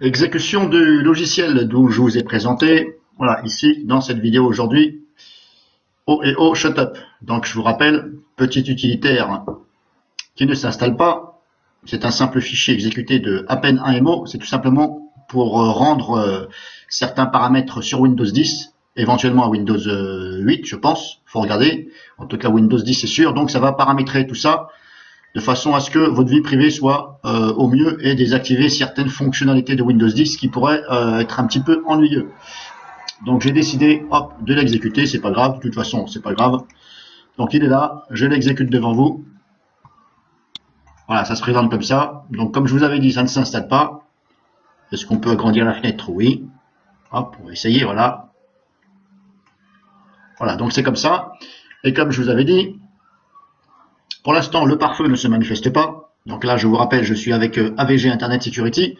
Exécution du logiciel dont je vous ai présenté, voilà, ici, dans cette vidéo aujourd'hui. Oh et oh, shut up. Donc, je vous rappelle, petit utilitaire qui ne s'installe pas. C'est un simple fichier exécuté de à peine un MO. C'est tout simplement pour rendre euh, certains paramètres sur Windows 10, éventuellement à Windows 8, euh, je pense. faut regarder. En tout cas, Windows 10, c'est sûr. Donc, ça va paramétrer tout ça de façon à ce que votre vie privée soit euh, au mieux et désactiver certaines fonctionnalités de Windows 10 qui pourraient euh, être un petit peu ennuyeux. Donc j'ai décidé de l'exécuter, c'est pas grave, de toute façon c'est pas grave. Donc il est là, je l'exécute devant vous. Voilà, ça se présente comme ça. Donc comme je vous avais dit, ça ne s'installe pas. Est-ce qu'on peut agrandir la fenêtre? Oui. Hop, on va essayer, voilà. Voilà, donc c'est comme ça. Et comme je vous avais dit, pour l'instant, le pare-feu ne se manifeste pas. Donc là, je vous rappelle, je suis avec euh, AVG Internet Security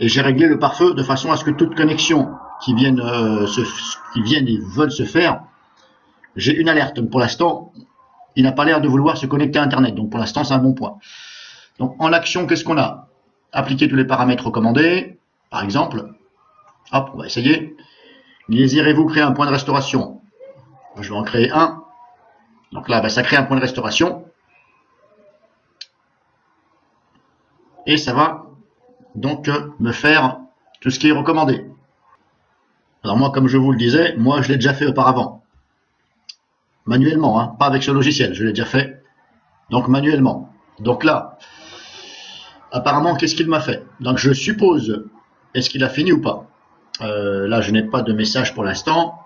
et j'ai réglé le pare-feu de façon à ce que toute connexion qui vienne, euh, qui viennent et veulent se faire, j'ai une alerte. pour l'instant, il n'a pas l'air de vouloir se connecter à Internet. Donc pour l'instant, c'est un bon point. Donc en action, qu'est-ce qu'on a? Appliquer tous les paramètres recommandés, par exemple. Hop, on va essayer. Désirez-vous créer un point de restauration Je vais en créer un. Donc là, bah, ça crée un point de restauration. Et ça va donc me faire tout ce qui est recommandé. Alors moi, comme je vous le disais, moi je l'ai déjà fait auparavant. Manuellement, hein, pas avec ce logiciel, je l'ai déjà fait. Donc manuellement. Donc là, apparemment, qu'est-ce qu'il m'a fait? Donc je suppose, est-ce qu'il a fini ou pas? Euh, Là, je n'ai pas de message pour l'instant.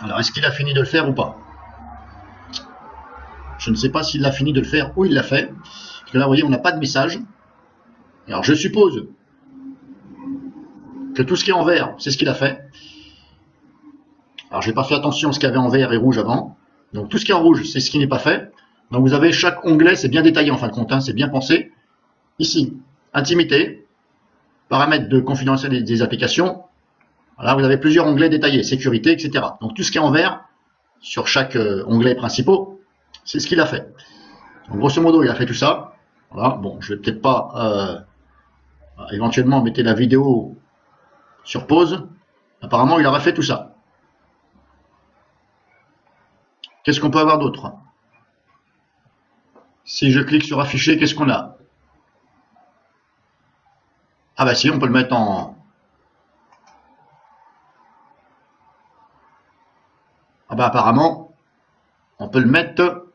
Alors, est-ce qu'il a fini de le faire ou pas? Je ne sais pas s'il a fini de le faire ou il l'a fait. Parce que là, vous voyez, on n'a pas de message. Alors je suppose que tout ce qui est en vert, c'est ce qu'il a fait. Alors je n'ai pas fait attention à ce qu'il y avait en vert et rouge avant. Donc tout ce qui est en rouge, c'est ce qui n'est pas fait. Donc vous avez chaque onglet, c'est bien détaillé en fin de compte, hein, c'est bien pensé. Ici, intimité, paramètres de confidentialité des applications. Voilà, vous avez plusieurs onglets détaillés, sécurité, etc. Donc tout ce qui est en vert, sur chaque euh, onglet principal, c'est ce qu'il a fait. Donc grosso modo, il a fait tout ça. Voilà, bon, je vais peut-être pas euh, éventuellement mettez la vidéo sur pause. Apparemment, il aurait fait tout ça. Qu'est-ce qu'on peut avoir d'autre? Si je clique sur afficher, qu'est-ce qu'on a? Ah bah si, on peut le mettre en... Ah bah apparemment, on peut le mettre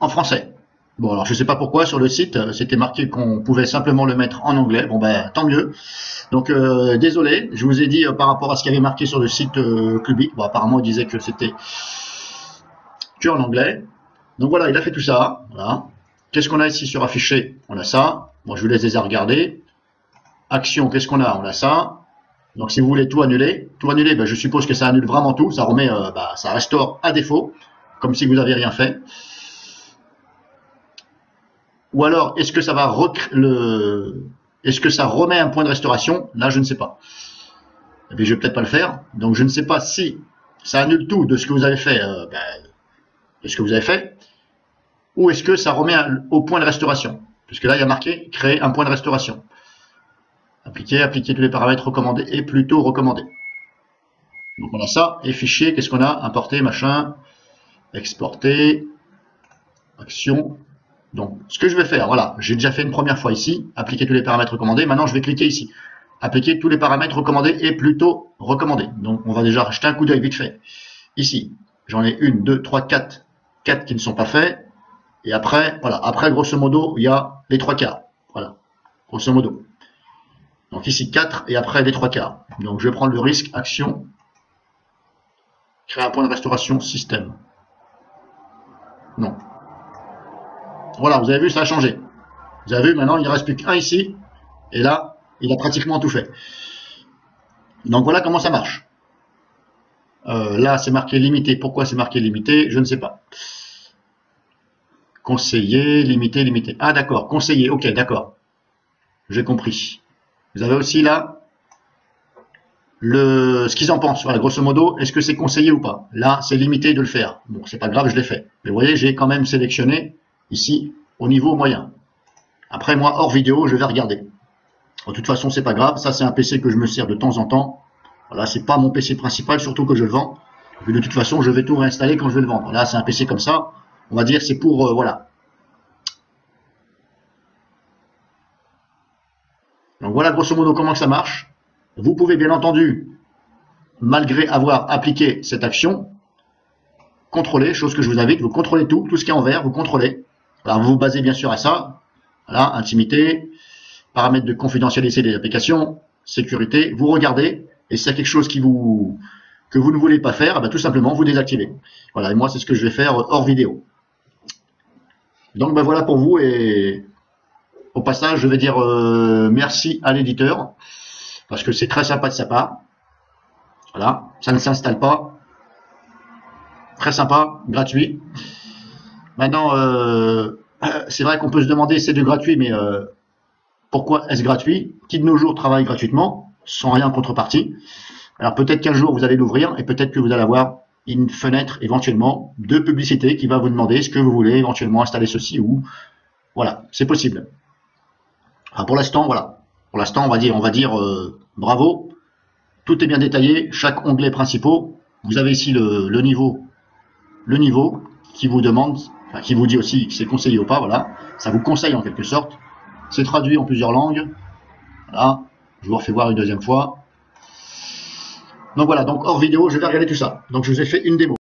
en français. Bon, alors je sais pas pourquoi sur le site euh, c'était marqué qu'on pouvait simplement le mettre en anglais. Bon ben tant mieux. Donc euh, désolé, je vous ai dit euh, par rapport à ce qui avait marqué sur le site euh. Bon apparemment il disait que c'était que en anglais. Donc voilà, il a fait tout ça. Voilà. Qu'est-ce qu'on a ici sur affiché? On a ça. Moi je vous laisse les à regarder. Action, qu'est-ce qu'on a? On a ça. Donc si vous voulez tout annuler, tout annuler, ben, je suppose que ça annule vraiment tout. Ça remet, bah, ça restaure à défaut, comme si vous n'aviez rien fait. Ou alors, est-ce que ça va le, est-ce que ça remet un point de restauration? Là, je ne sais pas. Et puis, je vais peut-être pas le faire. Donc, je ne sais pas si ça annule tout de ce que vous avez fait, euh, ben, de ce que vous avez fait, ou est-ce que ça remet au point de restauration Puisque là, il y a marqué créer un point de restauration. Appliquer, appliquer tous les paramètres recommandés et plutôt recommandés. Donc on a ça, et fichier, qu'est-ce qu'on a? Importer, machin, exporter, action, donc, ce que je vais faire, voilà, j'ai déjà fait une première fois ici, appliquer tous les paramètres recommandés. Maintenant, je vais cliquer ici, appliquer tous les paramètres recommandés et plutôt recommandés. Donc, on va déjà jeter un coup d'œil vite fait. Ici, j'en ai une, deux, trois, quatre, quatre qui ne sont pas faits. Et après, voilà, après, grosso modo, il y a les trois quarts. Voilà, grosso modo. Donc ici, 4 et après les trois quarts. Donc, je vais prendre le risque, action, créer un point de restauration, système. Non, voilà, vous avez vu, ça a changé. Vous avez vu, maintenant, il ne reste plus qu'un ici. Et là, il a pratiquement tout fait. Donc voilà comment ça marche. Euh, là, c'est marqué limité. Pourquoi c'est marqué limité? Je ne sais pas. Conseiller, limité, limité. Ah d'accord, conseiller, ok, d'accord. J'ai compris. Vous avez aussi là le, ce qu'ils en pensent. Voilà, grosso modo, est-ce que c'est conseillé ou pas? Là, c'est limité de le faire. Bon, c'est pas grave, je l'ai fait. Mais vous voyez, j'ai quand même sélectionné ici au niveau moyen. Après, moi, hors vidéo, je vais regarder. De toute façon, c'est pas grave. Ça, c'est un PC que je me sers de temps en temps. Voilà, c'est pas mon PC principal, surtout que je le vends. de toute façon, je vais tout réinstaller quand je vais le vendre. Là, c'est un PC comme ça. On va dire, c'est pour, euh, voilà. Donc voilà, grosso modo, comment ça marche. Vous pouvez, bien entendu, malgré avoir appliqué cette action, contrôler, chose que je vous invite, vous contrôlez tout, tout ce qui est en vert, vous contrôlez. Alors, vous vous basez bien sûr à ça. Intimité, paramètres de confidentialité des applications, sécurité. Vous regardez, et s'il y quelque chose qui vous, que vous ne voulez pas faire, ben, tout simplement, vous désactivez. Voilà, et moi, c'est ce que je vais faire hors vidéo. Donc, ben voilà pour vous, et au passage, je vais dire euh, merci à l'éditeur, parce que c'est très sympa de sa part. Voilà, ça ne s'installe pas. Très sympa, gratuit. Maintenant, euh, c'est vrai qu'on peut se demander, c'est de gratuit, mais euh, pourquoi est-ce gratuit? Qui de nos jours travaille gratuitement, sans rien en contrepartie? Alors peut-être qu'un jour vous allez l'ouvrir et peut-être que vous allez avoir une fenêtre éventuellement de publicité qui va vous demander ce que vous voulez éventuellement installer ceci ou voilà, c'est possible. pour l'instant, voilà. Pour l'instant, on va dire, on va dire euh, bravo. Tout est bien détaillé, chaque onglet principal. Vous avez ici le niveau, le niveau qui vous demande, qui vous dit aussi que c'est conseillé ou pas. Voilà, ça vous conseille en quelque sorte. C'est traduit en plusieurs langues. Voilà. Je vous refais voir une deuxième fois. Donc voilà, donc hors vidéo, je vais regarder tout ça. Donc je vous ai fait une démo.